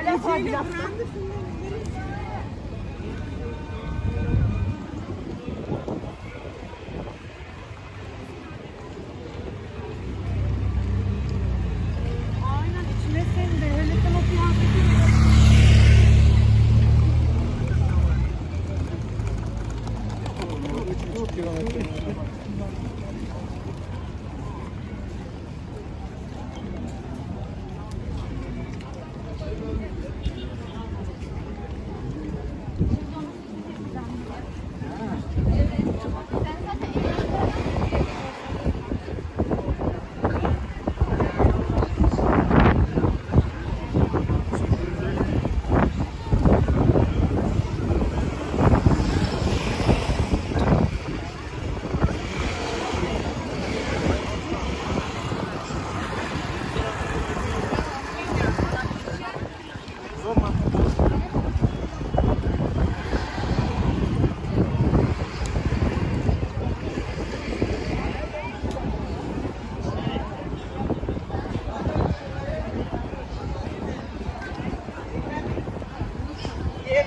Hala tadilat.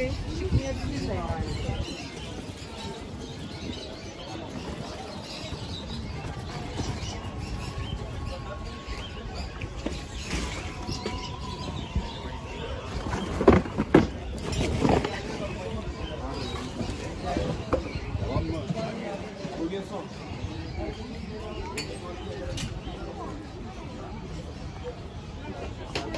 oldu. Teşekkürler, bereket versin. Bereketlerini gör.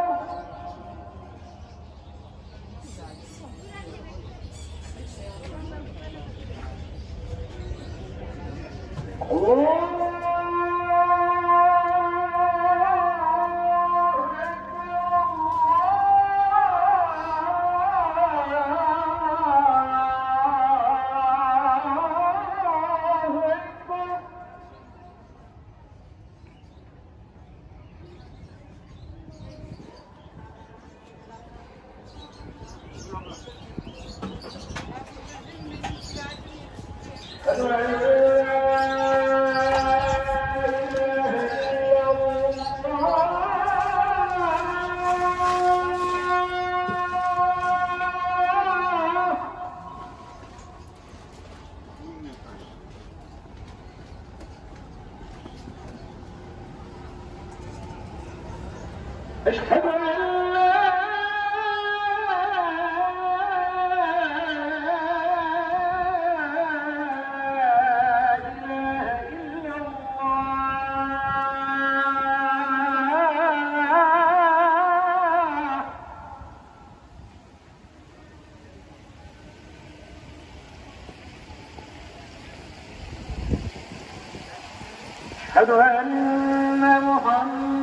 أن أشهد أن محمد